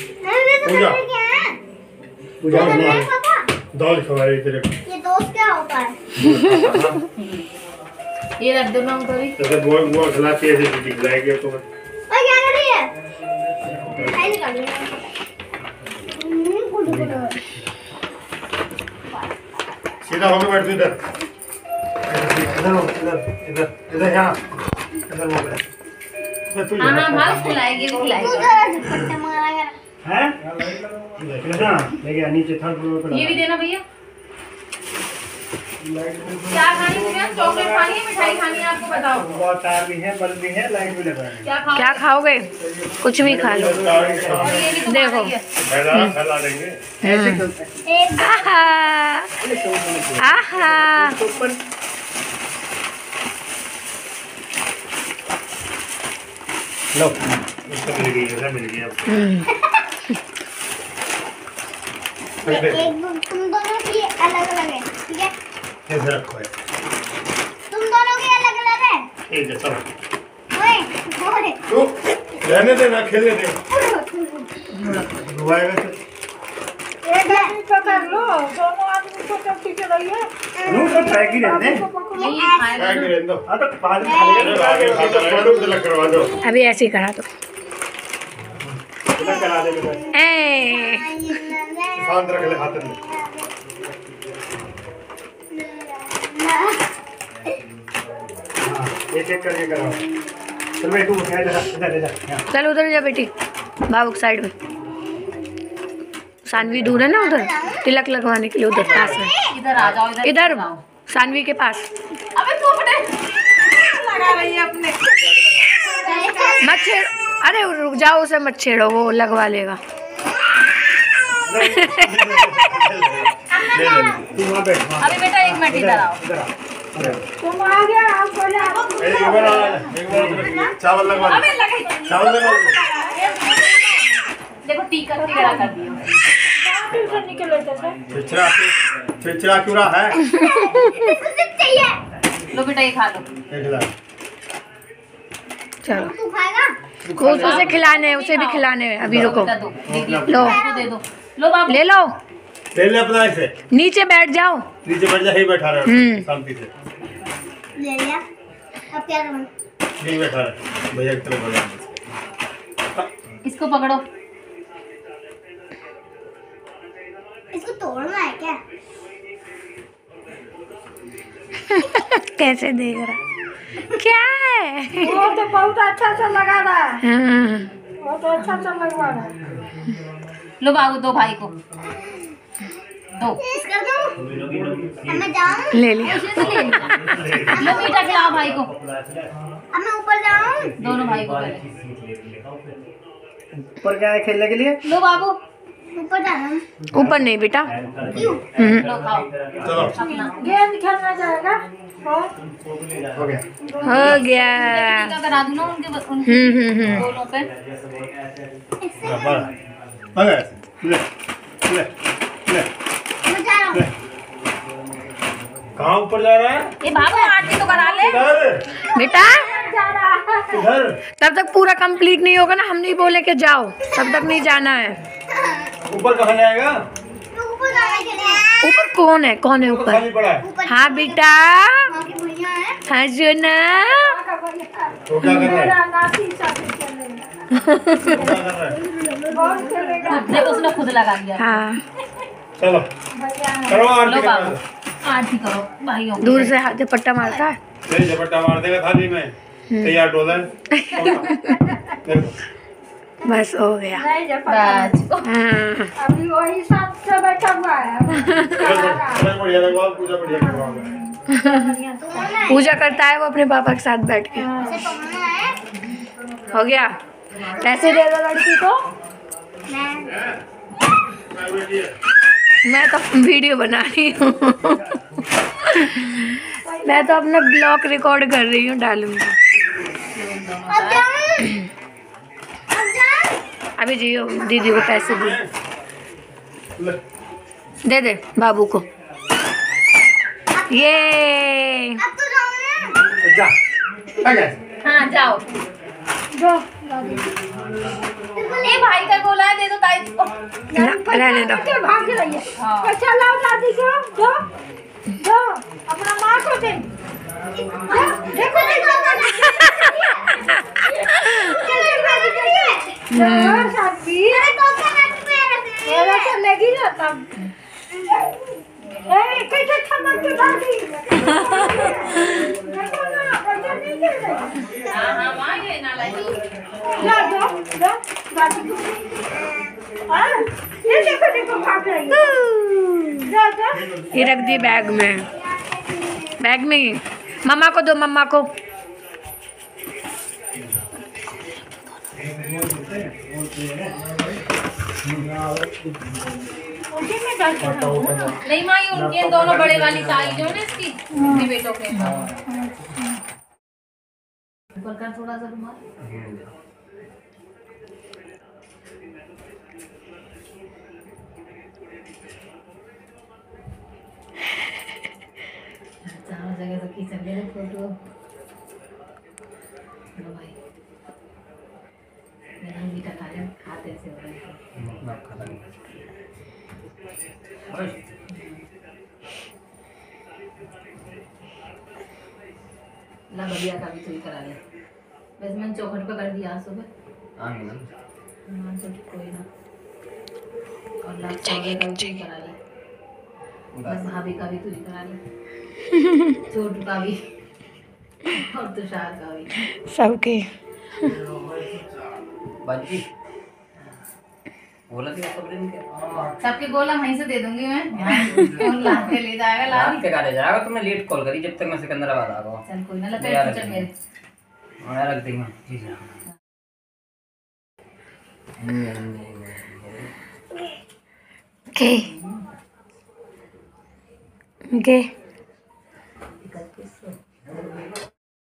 पूजा। है। पूजा दाल खवाए तेरे ये दोस्त क्या होता है ये रख दो ना कभी जैसे बुआ बुआ खिलाती है जैसे दिखलाएगी तो और क्या कर रही है? खाई निकाल रही है। हम्म, सीधा होके बैठ इधर। इधर इधर इधर इधर यहाँ। इधर हो गया। तू हाँ हाँ खिलाएगी तू खिलाएगी जरा झटपट मारा कर हैं? नीचे थर्ड फ्लोर पे ये भी देना भैया। क्या खानी है चॉकलेट खानी है मिठाई खानी है आपको बताओ। बहुत तार भी है बल्ब भी है लाइट भी लगा है। क्या क्या खाओगे? कुछ भी खा लो। तुम्हारा देखो। ही। है। आहा। आहा। लो मिल गई मिल गया अब दे, तुम दोनों की अलग अलग है ठीक है? रखो तुम दोनों की अलग अलग है? ओए ओए तो रहने दे ना खेलने दे। रुआएगा तो। एक है पकड़ लो दोनों आदमी को चलती के रहिए रू तो ही रहने ही रहने दो। हाँ तो बाद में खा आगे करवा दो। अभी ऐसे ही करा दो। ए। शांत रख ले हाथ में हाँ एक एक करके कराओ चल भाई इधर इधर इधर चल उधर जा बेटी बाबू की साइड में। सानवी दूर है ना उधर? तिलक लगवाने के लिए उधर पास में। इधर आ जाओ इधर इधर सानवी के पास। अबे पोपटे लगा रही है अपने। मत छेड़। अरे रुक जाओ उसे मत छेड़ो वो लगवा लेगा। वहाँ बैठ वहाँ बेटा एक मिनट इधर आओ तुम आ गया आप बोले आप एक बार आ जा, एक बार उधर चावल लगवा अबे दे लगा चावल लगवा दे देखो टीका टिकड़ा कर दियो फिर से निकले थे चिड़चिड़ा चिड़चिड़ा क्यों रहा है लो बेटा ये खा लो चलो। तू खाएगा उसे खिलाने हैं उसे भी खिलाने। हैं अभी रुको। लो। दे दो। लो बाबू। ले लो। ले ले अपना ऐसे नीचे बैठ जाओ। नीचे बैठ जा ही बैठा रहे। हम्म। शांति से। ले लिया। अब क्या करूँ? नहीं बैठा रहे। भैया की तरफ़ बढ़ा इसको पकड़ो। इसको तोड़ना है क्या? कैसे देख रहा क्या है? वो तो बहुत अच्छा से लगा रहा है। हाँ, वो तो अच्छा से लगवा रहा है। लो बाबू दो भाई को। दो। कर दूँ अब मैं जाऊँ ले लिया। ले मीठा खिलाओ भाई को। अब मैं ऊपर जाऊँ। दोनों भाई को ऊपर क्या है खेलने के लिए? लो बाबू। ऊपर जाना ऊपर नहीं बेटा। हम्म, लो खाओ। चलो। अपना। खेलना जाएगा। हो गया। हो गया। करा दूँ ना उनके उनके हम्म हम्म हम्म। दोनों पे। अरे ले ले ले मैं जा रहा कहाँ ऊपर जा रहा है? ये बाबू आरती तो करा ले। बेटा? तब तक पूरा कंप्लीट नहीं होगा ना हम नहीं बोले के जाओ। तब तक नहीं जाना है। ऊपर कहाँ जाएगा? ऊपर कौन है? कौन है ऊपर है। बेटा। है। हाँ? सुना देखो उसने खुद लगा लिया। हाँ। चलो। करो आरती करा। आरती करो भाइयों दूर से हाथ से पट्टा मारता है? ले झपट्टा मार देगा थाली में। तैयार डोला देखो बस हो गया। नहीं हाँ। अभी वही साथ से बैठा हुआ है। पूजा पूजा करता है वो अपने पापा के साथ बैठ के। है। हो गया? पैसे दे दो लड़की को? मैं मैं तो वीडियो बना रही हूँ। मैं तो अपना ब्लॉग रिकॉर्ड कर रही हूँ डालूँगी। अभी जियो दीदी को पैसे दे। दे दे बाबू को। ये। अब तो जाऊँ ना। जा। हाँ जाओ। जो। ए भाई का बोला है दे दो ताई। ना रहने दो भाग के रहिए। बच्चा लाओ दादी को दो। दो। अपना माँ को दे। देखो देखो चलो दादी को दे दो अरे तो मेरा तो लगी ना तब ए कैसे थमक के दादी देखो ना बच्चा नहीं खेल रहा हाँ हाँ माँ ये ना लाई ला दो दो दादी को हाँ ये देखो देखो भाग रही है दो दो ये रख दिए बैग में। बैग में ही। मम्मा को दो मम्मा को। नहीं माँ ये उनके दोनों बड़े वाली साड़ी जो है ना इसकी अपने बेटों के। ऊपर कर थोड़ा सा रुमाल चारों जगह से खींच ले फ़ोटो भाई मेरा मीठा खा ले खाते से हो रहे हैं। ला बढ़िया का भी चोरी करा ले बस मैंने चौखट पे कर दिया सुबह हाँ तो कोई ना। और ला चौके का भी करा ले बस भाभी का भी चोरी करा ले छोटू का भी। और तुषार का भी। सबके। बोला सबके गोला वहीं से दे दूँगी मैं। कौन ला के ले जाएगा ला के गाड़े जाएगा तुमने लेट कॉल करी जब तक मैं सिकंदराबाद आ गया चल कोई ना ले लगा चल मेरे मैं रख देंगे। जी जी के। के इकतीस सौ